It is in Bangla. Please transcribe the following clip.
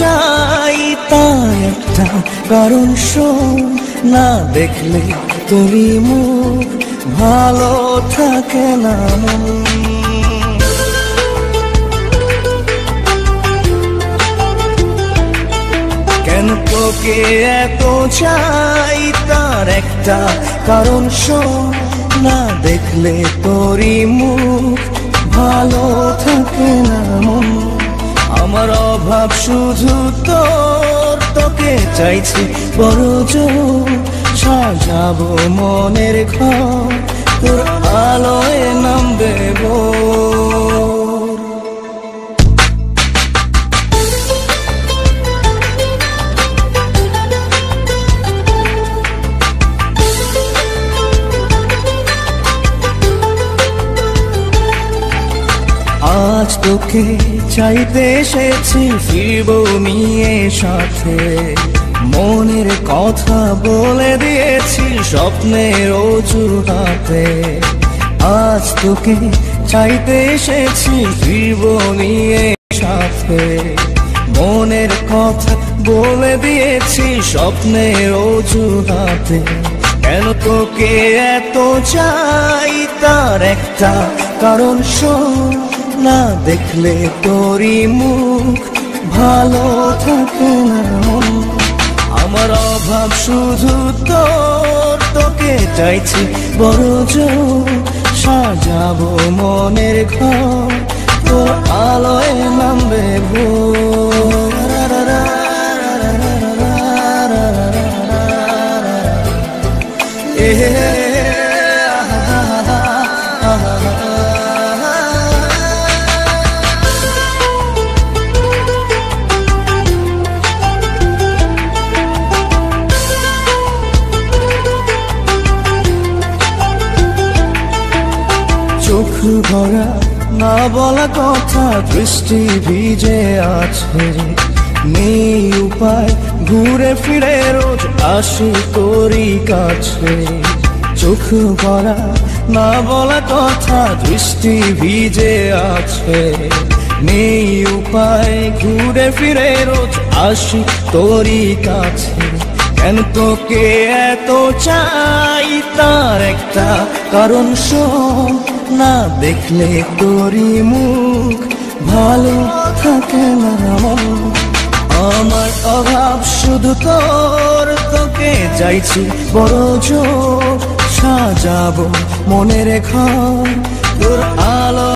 চাই তার একটা কারণ শোন, না দেখলে তুমি মুখ ভালো থাকে না কেন তোকে এত চাই তার একটা কারণ শোন, না দেখলে তোরই মুখ ভালো থাকে না মন। অভাব শুধু তোর তোকে চাইছি বড় জোর। সাজাবো মনের ঘর তোর আলোয় নামবে ভোর তোকে চাইতে এসেছি, ফিরব নিয়ে সাথে। মনের কথা বলে দিয়েছি স্বপ্নের অজুহাতে। আজ তোকে চাইতে এসেছি, ফিরব নিয়ে সাথে। মনের কথা বলে দিয়েছি স্বপ্নের অজুহাতে। কেন তোকে এত চাই? তার একটা কারণ শোন। না দেখলে তোরই মুখ ভালো থাকে না। আমার অভাব শুধু তোর, তোকে চাইছি বড় সাজাবো মনের ঘর, তোর আলোয় নামবে ভোর। চোখ ভরা, না বলা কথা, দৃষ্টি ভিজে আছে নেই উপায়, ঘুরে ফিরে রোজ আসি তোরই কাছে। চোখ ভরা, না বলা কথা, দৃষ্টি ভিজে আছে। নেই উপায়, ঘুরে ফিরে রোজ আসি তোরই কাছে। কেন তোকে এত চাই? তার একটা কারণ শোন। না দেখলে তোরি মুখ ভালো থাকে না আমার অভাব শুধু তোর, তোকে চাইছি বড় জোর সাজাবো। মনে রেখা, তোর আলো